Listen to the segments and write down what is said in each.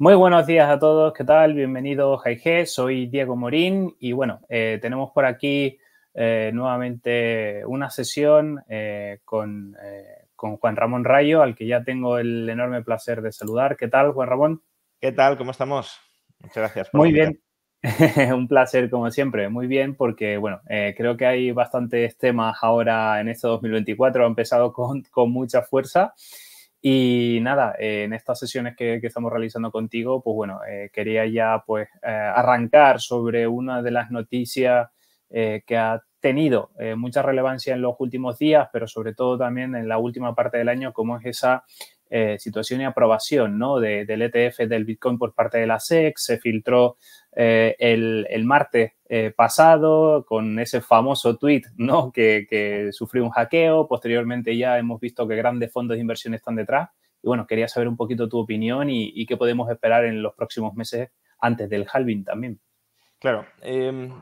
Muy buenos días a todos, ¿qué tal? Bienvenidos a IG, soy Diego Morín y bueno, eh, tenemos por aquí eh, nuevamente una sesión eh, con, con, Juan Ramón Rayo, al que ya tengo el enorme placer de saludar. ¿Qué tal, Juan Ramón? ¿Qué tal? ¿Cómo estamos? Muchas gracias. Por Muy bien. Un placer, como siempre. Muy bien, porque, bueno, creo que hay bastantes temas ahora en este 2024. Ha empezado con, con mucha fuerza. Y nada, en estas sesiones que, estamos realizando contigo, pues bueno, quería ya pues arrancar sobre una de las noticias que ha tenido eh, mucha relevancia en los últimos días, pero sobre todo también en la última parte del año, como es esa eh, situación y aprobación ¿no? del ETF del Bitcoin por parte de la SEC. Se filtró eh, el, martes pasado con ese famoso tweet ¿no? que, sufrió un hackeo. Posteriormente ya hemos visto que grandes fondos de inversión están detrás. Y bueno, quería saber un poquito tu opinión y, y qué podemos esperar en los próximos meses antes del halving también. Claro, em,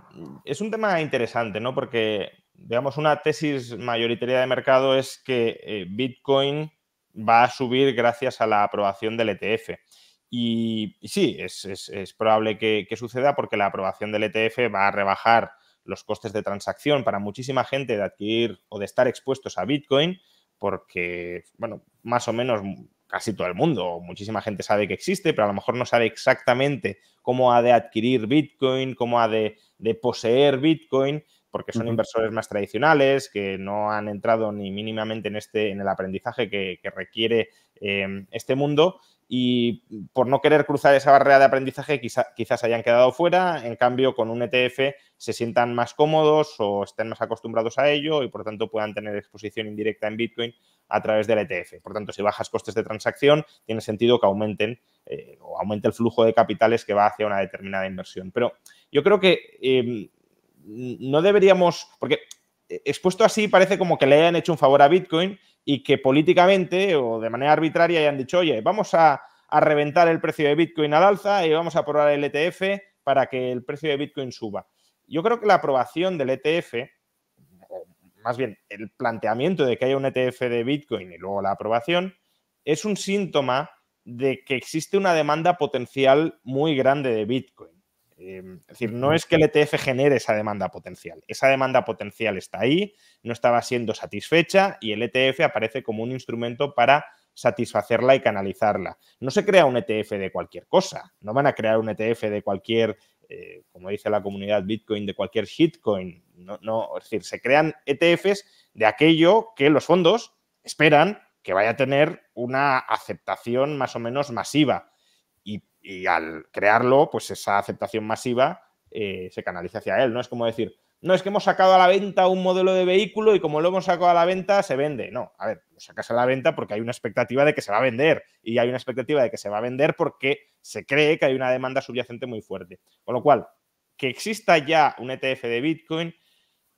es un tema interesante, ¿no? Porque, digamos, una tesis mayoritaria de mercado es que eh, Bitcoin va a subir gracias a la aprobación del ETF. Y, sí, es, probable que, suceda porque la aprobación del ETF va a rebajar los costes de transacción para muchísima gente de adquirir o de estar expuestos a Bitcoin, porque, bueno, más o menos casi todo el mundo, muchísima gente sabe que existe, pero a lo mejor no sabe exactamente cómo ha de adquirir Bitcoin, cómo ha de, poseer Bitcoin, porque son inversores más tradicionales, que no han entrado ni mínimamente en, este, en el aprendizaje que, requiere em, este mundo y por no querer cruzar esa barrera de aprendizaje quizás hayan quedado fuera, en cambio con un ETF se sientan más cómodos o estén más acostumbrados a ello y por tanto puedan tener exposición indirecta en Bitcoin a través del ETF. Por tanto, si bajas costes de transacción, tiene sentido que aumenten eh, o aumente el flujo de capitales que va hacia una determinada inversión. Pero yo creo que em, no deberíamos, porque eh, expuesto así parece como que le hayan hecho un favor a Bitcoin y que políticamente o de manera arbitraria hayan dicho, oye, vamos a, reventar el precio de Bitcoin al alza y vamos a aprobar el ETF para que el precio de Bitcoin suba. Yo creo que la aprobación del ETF, o más bien el planteamiento de que haya un ETF de Bitcoin y luego la aprobación, es un síntoma de que existe una demanda potencial muy grande de Bitcoin. Em, es decir, no es que el ETF genere esa demanda potencial. Esa demanda potencial está ahí, no estaba siendo satisfecha y el ETF aparece como un instrumento para satisfacerla y canalizarla. No se crea un ETF de cualquier cosa. No van a crear un ETF de cualquier, eh, como dice la comunidad Bitcoin, de cualquier shitcoin. No, es decir, se crean ETFs de aquello que los fondos esperan que vaya a tener una aceptación más o menos masiva y al crearlo, pues esa aceptación masiva eh, se canaliza hacia él, ¿no? Es como decir, no es que hemos sacado a la venta un modelo de vehículo y como lo hemos sacado a la venta, se vende. No, a ver, lo sacas a la venta porque hay una expectativa de que se va a vender y hay una expectativa de que se va a vender porque se cree que hay una demanda subyacente muy fuerte. Con lo cual, que exista ya un ETF de Bitcoin,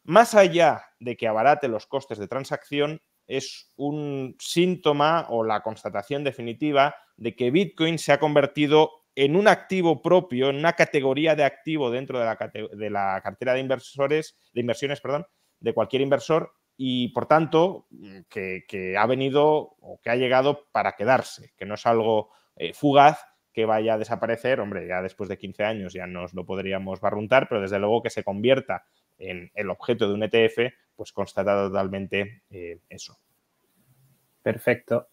más allá de que abarate los costes de transacción, es un síntoma o la constatación definitiva de que Bitcoin se ha convertido en un activo propio, en una categoría de activo dentro de la, cartera de inversores, de inversiones, perdón, de cualquier inversor y por tanto mm, que, ha venido o que ha llegado para quedarse, que no es algo eh, fugaz que vaya a desaparecer, hombre, ya después de 15 años ya nos lo podríamos barruntar, pero desde luego que se convierta en el objeto de un ETF, pues constata totalmente eh, eso. Perfecto.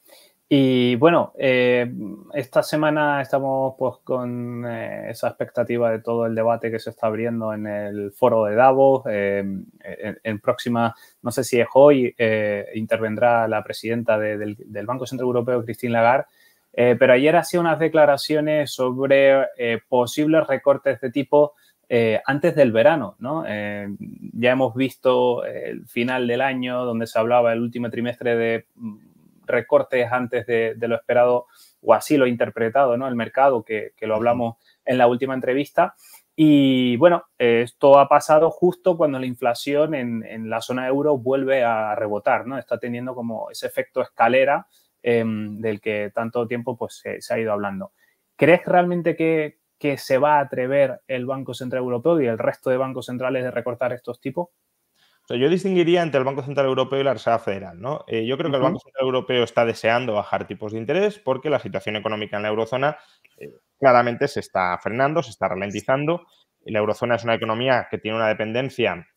Y bueno, eh, esta semana estamos pues con eh, esa expectativa de todo el debate que se está abriendo en el foro de Davos. Eh, en, próxima, no sé si es hoy, intervendrá la presidenta del, Banco Central Europeo, Christine Lagarde. pero ayer hacía unas declaraciones sobre posibles recortes de tipo antes del verano, ¿no? ya hemos visto el final del año donde se hablaba el último trimestre de recortes antes de, lo esperado, o así lo interpretado ¿no? el mercado, que, lo hablamos en la última entrevista. Y bueno, esto ha pasado justo cuando la inflación en, la zona euro vuelve a rebotar, ¿no? Está teniendo como ese efecto escalera em, del que tanto tiempo pues, se, ha ido hablando. ¿Crees realmente que, que, se va a atrever el Banco Central Europeo y el resto de bancos centrales de recortar estos tipos? Yo distinguiría entre el Banco Central Europeo y la Reserva Federal. ¿no? Eh, yo creo que el Banco Central Europeo está deseando bajar tipos de interés porque la situación económica en la eurozona eh, claramente se está frenando, se está ralentizando. La eurozona es una economía que tiene una dependencia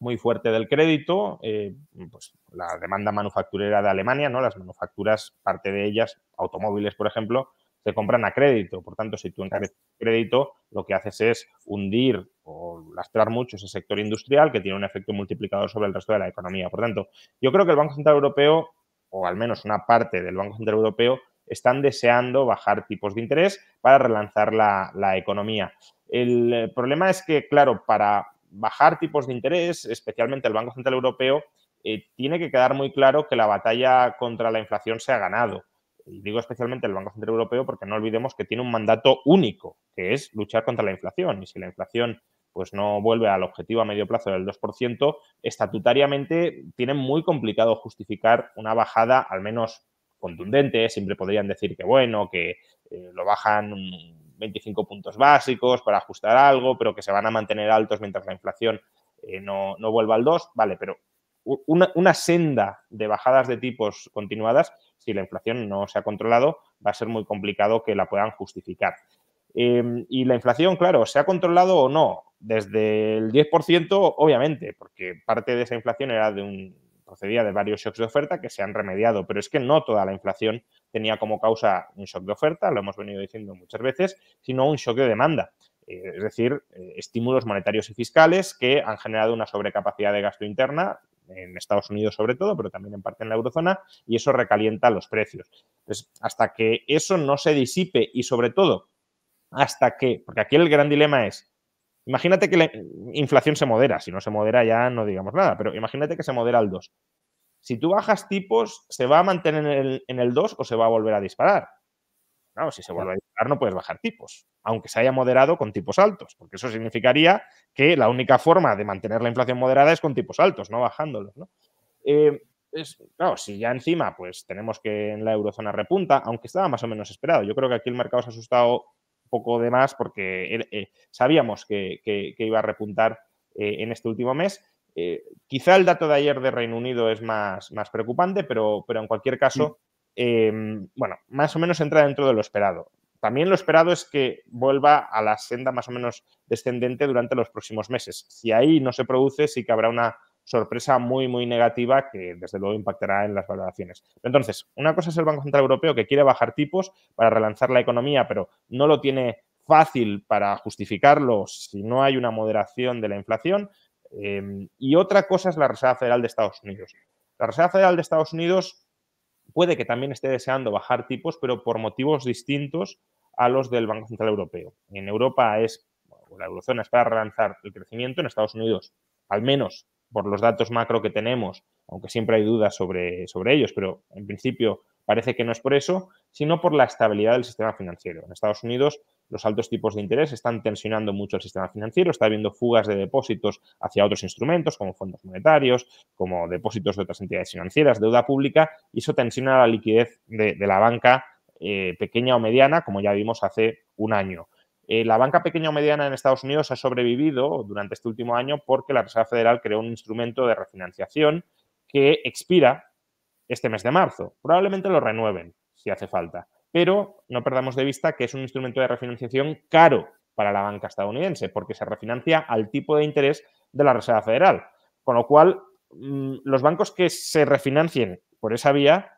muy fuerte del crédito, eh, pues la demanda manufacturera de Alemania, ¿no? Las manufacturas, parte de ellas, automóviles, por ejemplo, se compran a crédito. Por tanto, si tú encareces crédito, lo que haces es hundir o lastrar mucho ese sector industrial que tiene un efecto multiplicador sobre el resto de la economía. Por tanto, yo creo que el Banco Central Europeo, o al menos una parte del Banco Central Europeo, están deseando bajar tipos de interés para relanzar la, economía. El eh, problema es que, claro, para bajar tipos de interés, especialmente el Banco Central Europeo, eh, tiene que quedar muy claro que la batalla contra la inflación se ha ganado y digo especialmente el Banco Central Europeo porque no olvidemos que tiene un mandato único, que es luchar contra la inflación. Y si la inflación pues no vuelve al objetivo a medio plazo del 2%, estatutariamente tienen muy complicado justificar una bajada al menos contundente. Siempre podrían decir que bueno, que eh, lo bajan 25 puntos básicos para ajustar algo, pero que se van a mantener altos mientras la inflación eh, no, no vuelva al 2. Vale, pero una, senda de bajadas de tipos continuadas, si la inflación no se ha controlado, va a ser muy complicado que la puedan justificar. Em, y la inflación, claro, ¿se ha controlado o no? Desde el 10%, obviamente, porque parte de esa inflación era de un, procedía de varios shocks de oferta que se han remediado, pero es que no toda la inflación tenía como causa un shock de oferta, lo hemos venido diciendo muchas veces, sino un shock de demanda. Eh, es decir, eh, estímulos monetarios y fiscales que han generado una sobrecapacidad de gasto interna en Estados Unidos sobre todo, pero también en parte en la eurozona, y eso recalienta los precios. Entonces, hasta que eso no se disipe y sobre todo, hasta que, porque aquí el gran dilema es, imagínate que la inflación se modera, si no se modera ya no digamos nada, pero imagínate que se modera al 2. Si tú bajas tipos, ¿se va a mantener en el, en el 2 o se va a volver a disparar? Claro, si se vuelve a disparar no puedes bajar tipos, aunque se haya moderado con tipos altos, porque eso significaría que la única forma de mantener la inflación moderada es con tipos altos, no bajándolos. ¿no? Eh, claro, si ya encima pues tenemos que en la eurozona repunta, aunque estaba más o menos esperado, yo creo que aquí el mercado se ha asustado un poco de más porque er, eh, sabíamos que, iba a repuntar eh, en este último mes. quizá el dato de ayer de Reino Unido es más, más preocupante, pero, pero en cualquier caso... Em, bueno, más o menos entra dentro de lo esperado. También lo esperado es que vuelva a la senda más o menos descendente durante los próximos meses. Si ahí no se produce, sí que habrá una sorpresa muy, muy negativa que desde luego impactará en las valoraciones. Entonces, una cosa es el Banco Central Europeo que quiere bajar tipos para relanzar la economía, pero no lo tiene fácil para justificarlo si no hay una moderación de la inflación. Em, y otra cosa es la Reserva Federal de Estados Unidos. La Reserva Federal de Estados Unidos puede que también esté deseando bajar tipos, pero por motivos distintos a los del Banco Central Europeo. En Europa es, la eurozona es para relanzar el crecimiento, en Estados Unidos, al menos por los datos macro que tenemos, aunque siempre hay dudas sobre, sobre ellos, pero en principio parece que no es por eso, sino por la estabilidad del sistema financiero. En Estados Unidos los altos tipos de interés están tensionando mucho el sistema financiero, está habiendo fugas de depósitos hacia otros instrumentos como fondos monetarios, como depósitos de otras entidades financieras, deuda pública, y eso tensiona la liquidez de, la banca eh, pequeña o mediana, como ya vimos hace un año. Eh, la banca pequeña o mediana en Estados Unidos ha sobrevivido durante este último año porque la Reserva Federal creó un instrumento de refinanciación que expira este mes de marzo. Probablemente lo renueven si hace falta pero no perdamos de vista que es un instrumento de refinanciación caro para la banca estadounidense, porque se refinancia al tipo de interés de la Reserva Federal. Con lo cual, mm, los bancos que se refinancien por esa vía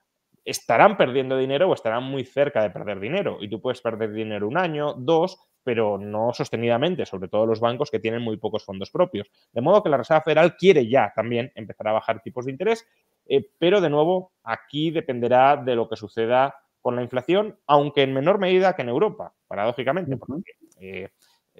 estarán perdiendo dinero o estarán muy cerca de perder dinero. Y tú puedes perder dinero un año, dos, pero no sostenidamente, sobre todo los bancos que tienen muy pocos fondos propios. De modo que la Reserva Federal quiere ya también empezar a bajar tipos de interés, eh, pero de nuevo, aquí dependerá de lo que suceda con la inflación, aunque en menor medida que en Europa, paradójicamente, porque eh,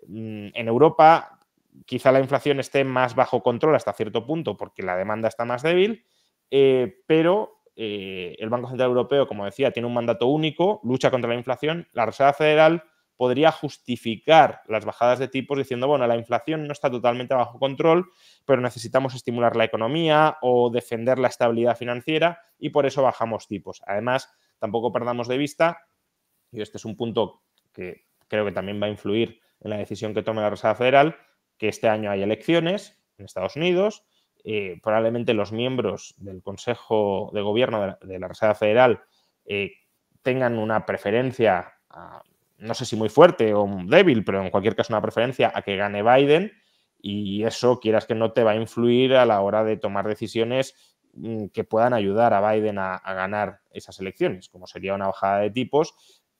mm, en Europa quizá la inflación esté más bajo control hasta cierto punto porque la demanda está más débil, eh, pero eh, el Banco Central Europeo, como decía, tiene un mandato único, lucha contra la inflación, la Reserva Federal podría justificar las bajadas de tipos diciendo, bueno, la inflación no está totalmente bajo control, pero necesitamos estimular la economía o defender la estabilidad financiera y por eso bajamos tipos. Además, tampoco perdamos de vista, y este es un punto que creo que también va a influir en la decisión que tome la Reserva Federal, que este año hay elecciones en Estados Unidos. Eh, probablemente los miembros del Consejo de Gobierno de la, Reserva Federal eh, tengan una preferencia, no sé si muy fuerte o débil, pero en cualquier caso una preferencia a que gane Biden. Y eso, quieras que no, te va a influir a la hora de tomar decisiones que puedan ayudar a Biden a, ganar esas elecciones, como sería una bajada de tipos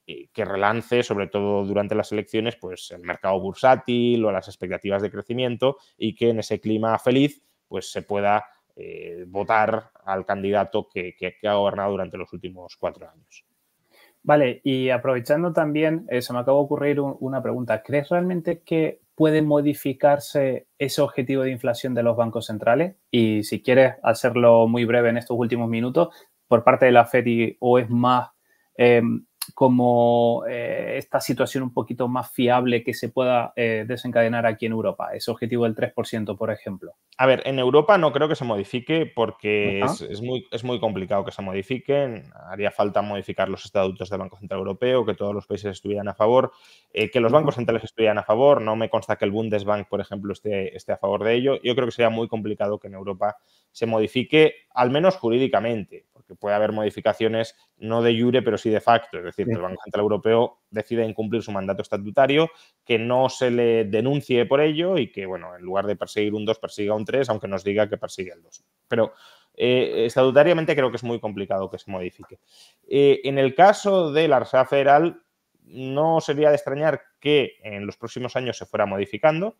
eh, que relance, sobre todo durante las elecciones, pues el mercado bursátil o las expectativas de crecimiento y que en ese clima feliz pues se pueda eh, votar al candidato que, ha gobernado durante los últimos cuatro años. Vale, y aprovechando también, eh, se me acaba de ocurrir una pregunta. ¿Crees realmente que puede modificarse ese objetivo de inflación de los bancos centrales? Y si quieres hacerlo muy breve en estos últimos minutos, por parte de la FED o es más em, como eh, esta situación un poquito más fiable que se pueda eh, desencadenar aquí en Europa, ese objetivo del 3%, por ejemplo? A ver, en Europa no creo que se modifique porque es, muy, es muy complicado que se modifiquen. Haría falta modificar los estatutos del Banco Central Europeo, que todos los países estuvieran a favor, eh, que los bancos centrales estuvieran a favor. No me consta que el Bundesbank, por ejemplo, esté, esté a favor de ello. Yo creo que sería muy complicado que en Europa se modifique, al menos jurídicamente, porque puede haber modificaciones no de jure, pero sí de facto. Es decir, que el Banco Central Europeo decide incumplir su mandato estatutario, que no se le denuncie por ello y que, bueno, en lugar de perseguir un 2, persiga un 3, aunque nos diga que persigue el 2. Pero eh, estatutariamente creo que es muy complicado que se modifique. Eh, en el caso de la Reserva Federal, no sería de extrañar que en los próximos años se fuera modificando.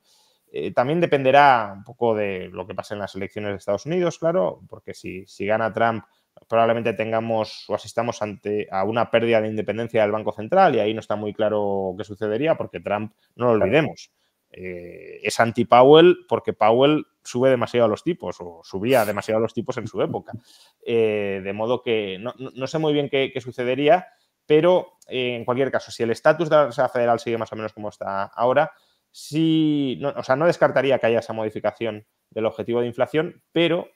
Eh, también dependerá un poco de lo que pase en las elecciones de Estados Unidos, claro, porque si, si gana Trump, probablemente tengamos o asistamos ante a una pérdida de independencia del Banco Central y ahí no está muy claro qué sucedería porque Trump, no lo olvidemos, eh, es anti-Powell porque Powell sube demasiado los tipos o subía demasiado los tipos en su época. Eh, de modo que no, sé muy bien qué, sucedería, pero eh, en cualquier caso, si el estatus de la Reserva Federal sigue más o menos como está ahora, sí, o sea, no descartaría que haya esa modificación del objetivo de inflación, pero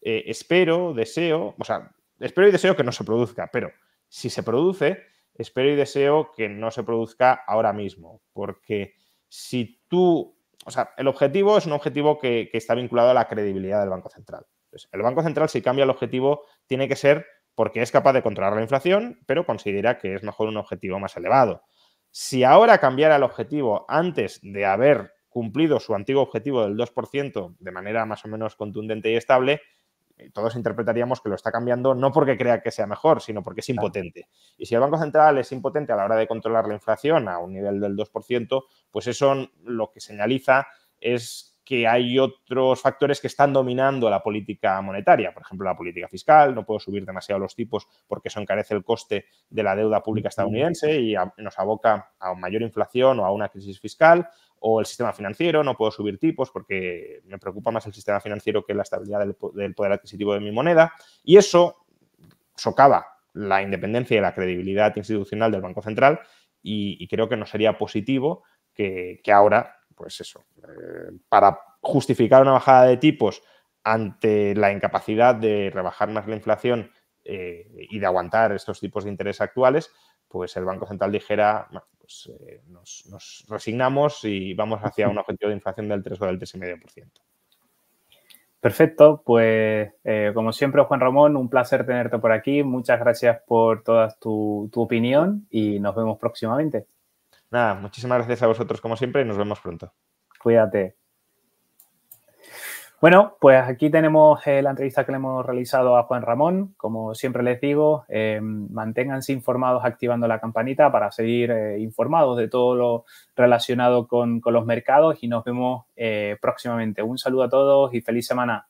espero, deseo, o sea, espero y deseo que no se produzca, pero si se produce, espero y deseo que no se produzca ahora mismo, porque si tú, o sea, el objetivo es un objetivo que, está vinculado a la credibilidad del Banco Central. el Banco Central, si cambia el objetivo, tiene que ser porque es capaz de controlar la inflación, pero considera que es mejor un objetivo más elevado. Si ahora cambiara el objetivo antes de haber cumplido su antiguo objetivo del 2% de manera más o menos contundente y estable, todos interpretaríamos que lo está cambiando no porque crea que sea mejor, sino porque es impotente. Y si el Banco Central es impotente a la hora de controlar la inflación a un nivel del 2%, pues eso lo que señaliza es que hay otros factores que están dominando la política monetaria, por ejemplo, la política fiscal, no puedo subir demasiado los tipos porque eso encarece el coste de la deuda pública estadounidense y nos aboca a mayor inflación o a una crisis fiscal, o el sistema financiero, no puedo subir tipos porque me preocupa más el sistema financiero que la estabilidad del, poder adquisitivo de mi moneda. Y eso socava la independencia y la credibilidad institucional del Banco Central y, creo que no sería positivo que, ahora, pues eso, eh, para justificar una bajada de tipos ante la incapacidad de rebajar más la inflación eh, y de aguantar estos tipos de interés actuales, pues el Banco Central dijera, pues, eh, nos, resignamos y vamos hacia un objetivo de inflación del 3 o del 3,5%. Perfecto, pues eh, como siempre, Juan Ramón, un placer tenerte por aquí. Muchas gracias por toda tu, tu opinión y nos vemos próximamente. Nada, muchísimas gracias a vosotros como siempre y nos vemos pronto. Cuídate. Bueno, pues aquí tenemos eh, la entrevista que le hemos realizado a Juan Ramón. Como siempre les digo, eh, manténganse informados activando la campanita para seguir eh, informados de todo lo relacionado con, con, los mercados y nos vemos próximamente. Un saludo a todos y feliz semana.